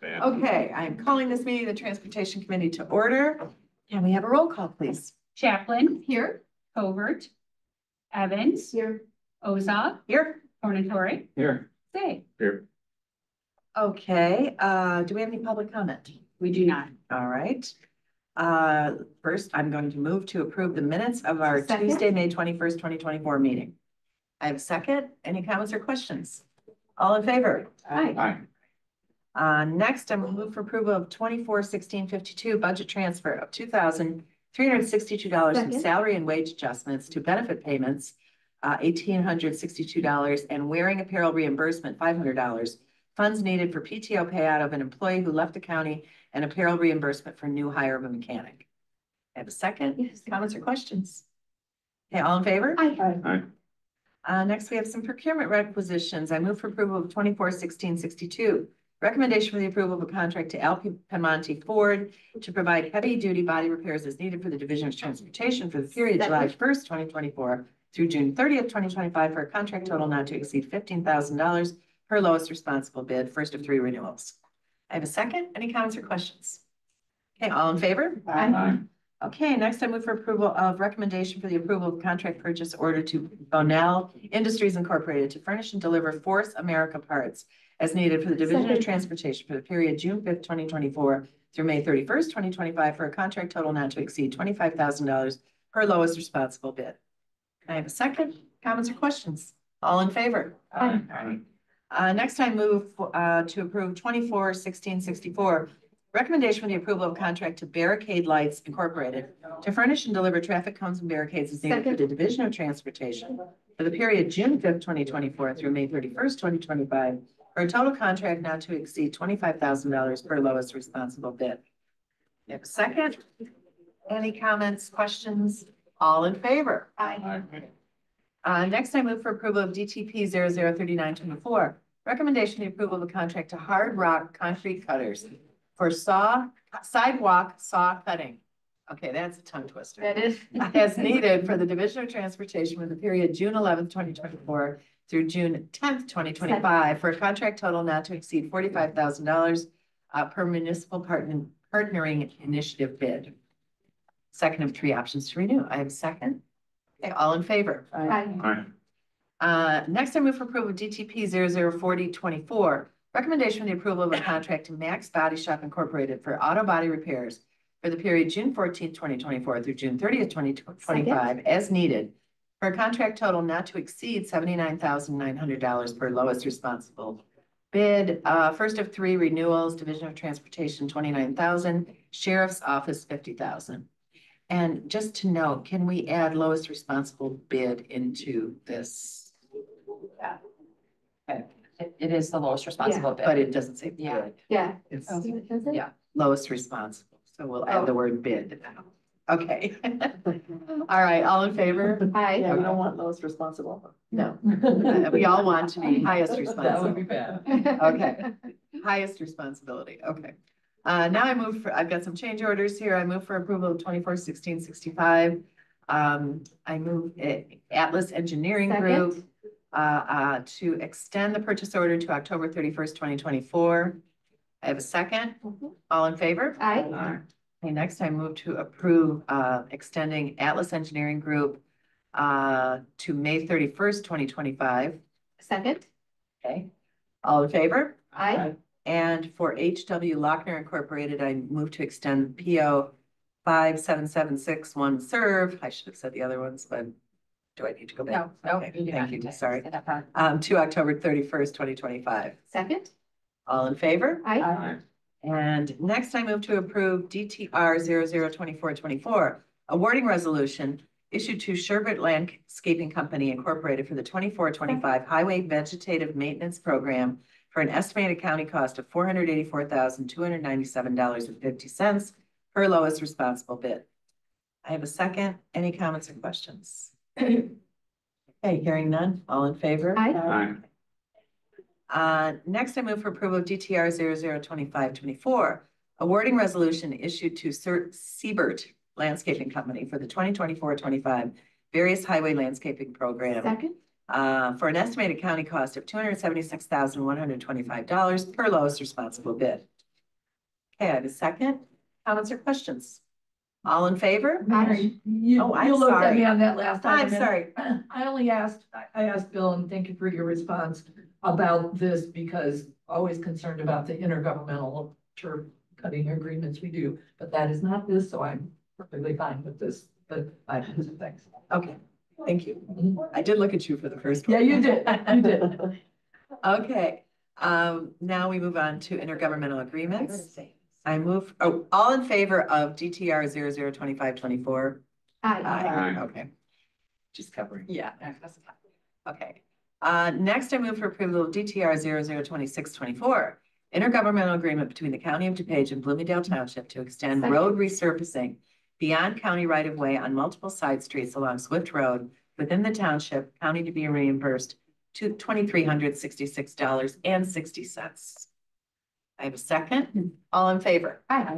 bad. Okay, I'm calling this meeting of the Transportation Committee to order. Can we have a roll call, please? Chaplin, Here. Covert, Evans, Here. Ozog, Here. Tornatore, Here, Zay. here. Okay, uh, do we have any public comment? We do not. All right. Uh, first, I'm going to move to approve the minutes of our Second. Tuesday, May twenty-first, twenty twenty-four meeting. I have a second. Any comments or questions? All in favor? Hi. Aye. Uh, next, I'm move for approval of twenty-four sixteen fifty-two budget transfer of two thousand three hundred sixty-two dollars from Second. salary and wage adjustments to benefit payments, uh, eighteen hundred sixty-two dollars and wearing apparel reimbursement, five hundred dollars. Funds needed for PTO payout of an employee who left the county and apparel reimbursement for new hire of a mechanic. I Have a second? Yes. Comments or questions? Okay, all in favor? Hi. Aye. Uh, next, we have some procurement requisitions. I move for approval of twenty-four sixteen sixty-two. Recommendation for the approval of a contract to LP Piemonte Ford to provide heavy-duty body repairs as needed for the Division of Transportation for the period July first, twenty twenty-four through June thirtieth, twenty twenty-five, for a contract total not to exceed fifteen thousand dollars per lowest responsible bid, first of three renewals. I have a second. Any comments or questions? Okay, all in favor? Aye. Okay, next I move for approval of recommendation for the approval of contract purchase order to Bonnell Industries Incorporated to furnish and deliver Force America parts as needed for the Division of Transportation for the period June fifth, twenty twenty-four through May thirty-first, twenty twenty-five, for a contract total not to exceed twenty-five thousand dollars per lowest responsible bid. Can I have a second? Comments or questions? All in favor? Aye. Uh, next I move, uh, to approve twenty-four sixteen sixty-four. Recommendation for the approval of contract to Barricade Lights Incorporated to furnish and deliver traffic cones and barricades as needed for the Division of Transportation for the period June fifth, twenty twenty-four through May thirty-first, twenty twenty-five, for a total contract not to exceed twenty-five thousand dollars per lowest responsible bid. You have a second? Any comments, questions? All in favor? Hi. Aye. Uh, next I move for approval of DTP 003924. Recommendation the approval of a contract to Hard Rock Concrete Cutters for saw, sidewalk saw cutting. Okay, that's a tongue twister. That is. As needed for the Division of Transportation for the period June eleventh, twenty twenty-four through June tenth, twenty twenty-five, for a contract total not to exceed forty-five thousand dollars uh, per municipal partner, partnering initiative bid. Second of three options to renew. I have a second. Okay, all in favor? Hi. Aye. Uh, next I move for approval of DTP 004024. Recommendation for the approval of a contract to Max Body Shop Incorporated for auto body repairs for the period June fourteenth, twenty twenty-four through June thirtieth, twenty twenty-five, as needed. For a contract total not to exceed seventy-nine thousand nine hundred dollars per lowest responsible bid. Uh, first of three renewals, Division of Transportation, twenty-nine thousand, Sheriff's Office, fifty thousand. And just to note, can we add lowest responsible bid into this? It, it is the lowest responsible bid. But it doesn't say Yeah. bid, Yeah. it's Yeah. lowest responsible, so we'll add the Oh. word bid now. Okay. All right, all in favor? Hi. Yeah, we don't want lowest responsible. No, Uh, we all want to be highest That would responsible, be bad. Okay. highest responsibility, okay. Uh, now I move for, I've got some change orders here, I move for approval of twenty-four sixteen sixty-five. Um, I move Atlas Engineering Group. Second. Uh, to extend the purchase order to October thirty-first, twenty twenty-four. I have a second. Mhm. All in favor? Aye. Okay, next I move to approve, uh, extending Atlas Engineering Group, uh, to May thirty-first, twenty twenty-five. Second. Okay, all in favor? Aye. And for HW Lochner Incorporated, I move to extend PO five seven seven six one serve. I should have said the other ones, but do I need to go back? No, no. Okay, you do Thank not you, to sorry. say that part. Um, to October thirty-first, twenty twenty-five. Second. All in favor? Hi. Aye. And next I move to approve DTR 002424, awarding resolution issued to Sherbert Landscaping Company Incorporated for the 24-25 Highway Vegetative Maintenance Program for an estimated county cost of four hundred eighty-four thousand, two hundred ninety-seven dollars and fifty cents per lowest responsible bid. I have a second. Any comments or questions? Okay, hearing none. All in favor? Hi. Aye. Uh, next I move for approval of DTR 002524, awarding resolution issued to Sir Sebert Landscaping Company for the 2024-25 various highway landscaping program, Second. uh, for an estimated county cost of two hundred seventy-six thousand, one hundred twenty-five dollars per lowest responsible bid. Okay, I have a second. Comments or questions? All in favor? You, Oh, I'm you looked at me on that last time. I'm sorry. I only asked, I- I asked Bill, and thank you for your response about this, because always concerned about the intergovernmental turf cutting agreements we do, but that is not this, so I'm perfectly fine with this, but I, thanks. Okay, thank you. I did look at you for the first one. Yeah, you did, you did. Okay, um, now we move on to intergovernmental agreements. I move, oh, all in favor of DTR zero zero twenty-five twenty-four? Aye. Okay. Just covering. Yeah. Okay, uh, next I move for approval of DTR zero zero twenty-six twenty-four. Intergovernmental agreement between the County of DuPage and Bloomingdale Township to extend road resurfacing beyond county right-of-way on multiple side streets along Swift Road within the township, county to be reimbursed to twenty-three hundred sixty-six dollars and sixty cents. I have a second. All in favor? Aye.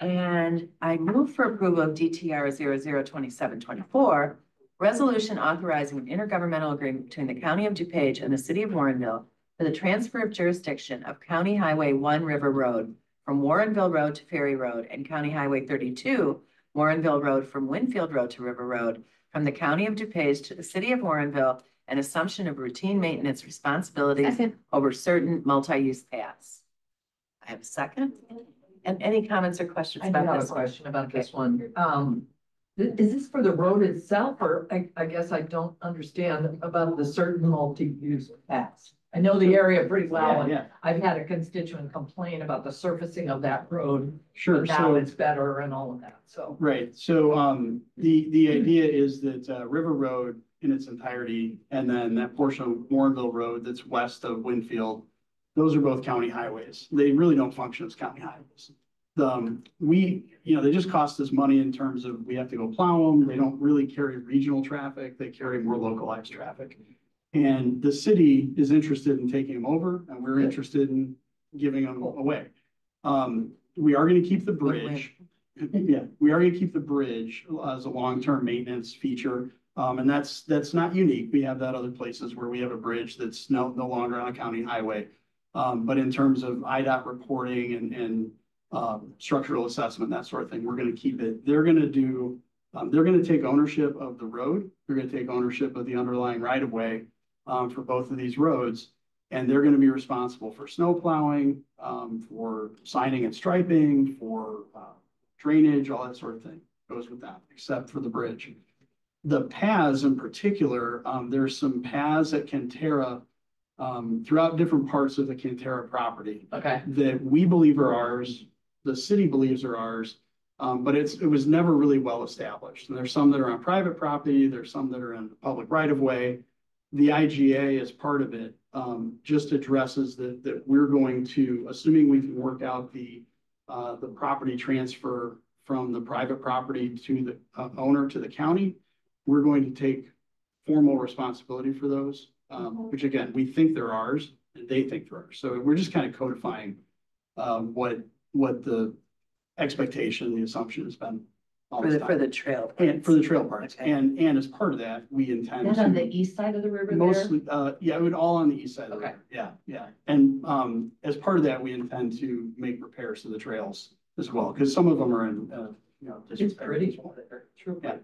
And I move for approval of DTR 002724, resolution authorizing an intergovernmental agreement between the County of DuPage and the City of Warrenville for the transfer of jurisdiction of County Highway One River Road from Warrenville Road to Ferry Road and County Highway thirty-two, Warrenville Road from Winfield Road to River Road, from the County of DuPage to the City of Warrenville, and assumption of routine maintenance responsibilities over certain multi-use paths. I have a second. And any comments or questions I do about have a this question about this one. Um, i- is this for the road itself, or I, I guess I don't understand about the certain multi-use paths? I know the area pretty well, Yeah, and yeah, I've had a constituent complain about the surfacing of that road. sure. Now So, it's better and all of that, so. right, so, um, the, the idea is that, uh, River Road in its entirety, and then that portion of Warrenville Road that's west of Winfield, those are both county highways. They really don't function as county highways. Um, we, you know, they just cost us money in terms of, we have to go plow them. They don't really carry regional traffic. They carry more localized traffic. And the city is interested in taking them over, and we're interested in giving them away. Um, we are gonna keep the bridge. Yeah, we are gonna keep the bridge as a long-term maintenance feature. Um, and that's, that's not unique. We have that other places where we have a bridge that's no, no longer on a county highway. Um, but in terms of IDOT reporting and, and, um, structural assessment, that sort of thing, we're gonna keep it. They're gonna do, um, they're gonna take ownership of the road. They're gonna take ownership of the underlying right of way, um, for both of these roads. And they're gonna be responsible for snow plowing, um, for signing and striping, for, uh, drainage, all that sort of thing goes with that, except for the bridge. The paths in particular, um, there's some paths at Cantera, um, throughout different parts of the Cantera property Okay. that we believe are ours, the city believes are ours. Um, but it's, it was never really well established. And there's some that are on private property, there's some that are in public right of way. The IGA as part of it, um, just addresses that, that we're going to, assuming we can work out the, uh, the property transfer from the private property to the uh, owner to the county, we're going to take formal responsibility for those, um, which again, we think they're ours and they think they're ours. So we're just kind of codifying um, what, what the expectation, the assumption has been. all For this the, for the trail. And for the trail parts. Okay. And, and as part of that, we intend Is on the to east side of the river there? mostly, uh, yeah, it would all on the east side of the Okay. river. Yeah, yeah. And, um, as part of that, we intend to make repairs to the trails as well, because some of them are in, uh, you know. It's pretty. True. Yeah.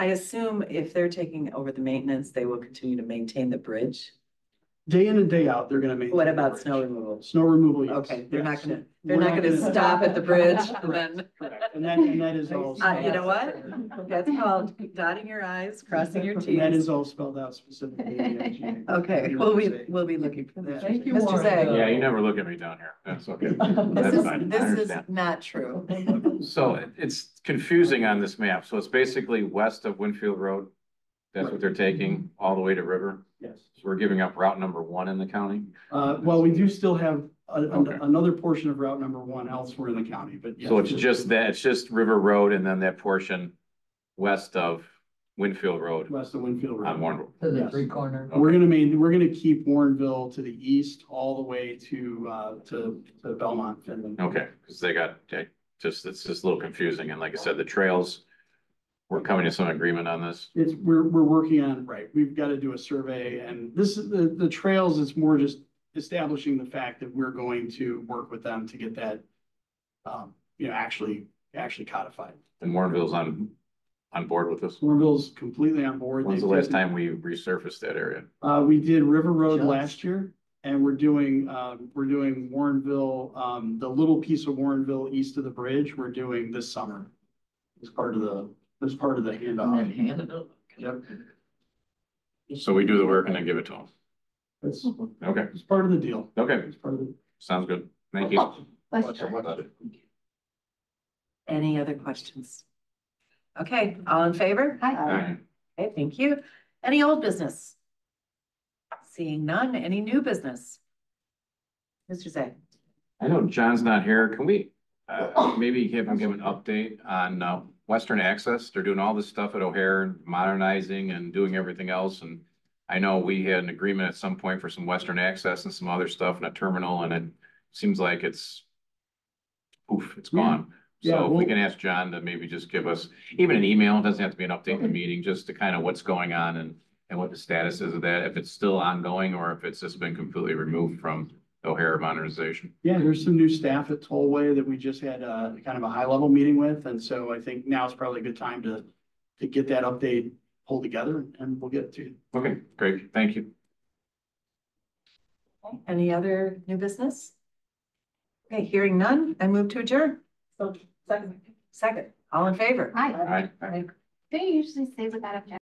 I assume if they're taking over the maintenance, they will continue to maintain the bridge. Day in and day out, they're gonna make. What about snow removal? Snow removal, yes. Okay, they're not yes. gonna, they're We're not gonna stop at the bridge and then. Correct. And that, and that is all. Uh, you know what? That's called dotting your i's, crossing your And That t's. is all spelled out specifically. in the IGA. Okay, well, we, we'll be looking for that. Thank you, Mr. Warren. Zag. Yeah, you never look at me down here. That's okay. This That's is, fine. I this is understand. not true. So it- it's confusing on this map. So it's basically west of Winfield Road. That's what they're taking all the way to River. Yes. So we're giving up route number one in the county. Uh, well, we do still have a- a- Okay. another portion of Route number one elsewhere in the county, but. yes, So it's just that, it's just River Road and then that portion west of Winfield Road West of Winfield on Road. one. To the Yes. three corner. We're gonna main, we're gonna keep Warrenville to the east all the way to, uh, to, to Belmont, Finland. Okay, because they got, they just, it's just a little confusing. And like I said, the trails, we're coming to some agreement on this. It's, we're, we're working on, right, we've got to do a survey and this is the, the trails, it's more just establishing the fact that we're going to work with them to get that, um, you know, actually, actually codified. And Warrenville's on, on board with this. Warrenville's completely on board. When's the They've last taken- time we resurfaced that area? Uh, we did River Road Just. last year and we're doing, um, we're doing Warrenville, um, the little piece of Warrenville east of the bridge, we're doing this summer. As part of the, as part of the And handoff. hand. Yep. So we do the work and then give it to them. It's, Okay, it's part of the deal. okay, It's part of the. sounds good. Thank you. Any other questions? Okay, all in favor? Hi. Alright. Okay, thank you. Any old business? Seeing none, any new business? Mr. Zay? I know John's not here. Can we, uh, maybe have him give an update on, uh, Western Access? They're doing all this stuff at O'Hare, modernizing and doing everything else, and I know we had an agreement at some point for some Western Access and some other stuff in a terminal, and it seems like it's poof, it's gone. Yeah, So if we can ask John to maybe just give us, even an email, it doesn't have to be an update in the meeting, just to kind of what's going on and, and what the status is of that, if it's still ongoing or if it's just been completely removed from O'Hare modernization. Yeah, there's some new staff at Tollway that we just had, uh, kind of a high level meeting with. And so I think now is probably a good time to, to get that update pulled together and we'll get it to you. Okay, great, thank you. Okay, Any other new business? Okay, hearing none, I move to adjourn. So, second. Second, all in favor? Hi. All right. They usually say without objection.